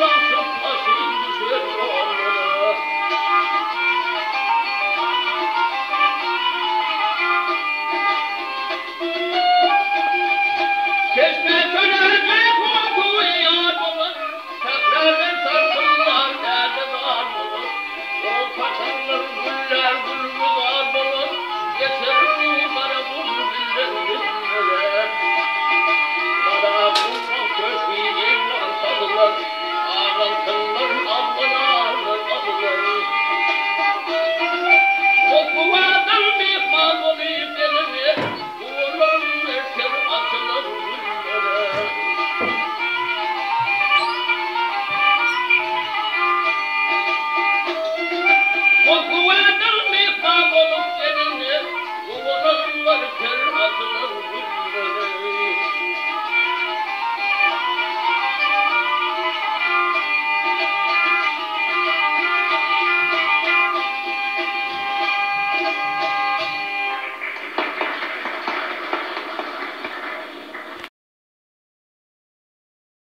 Lord.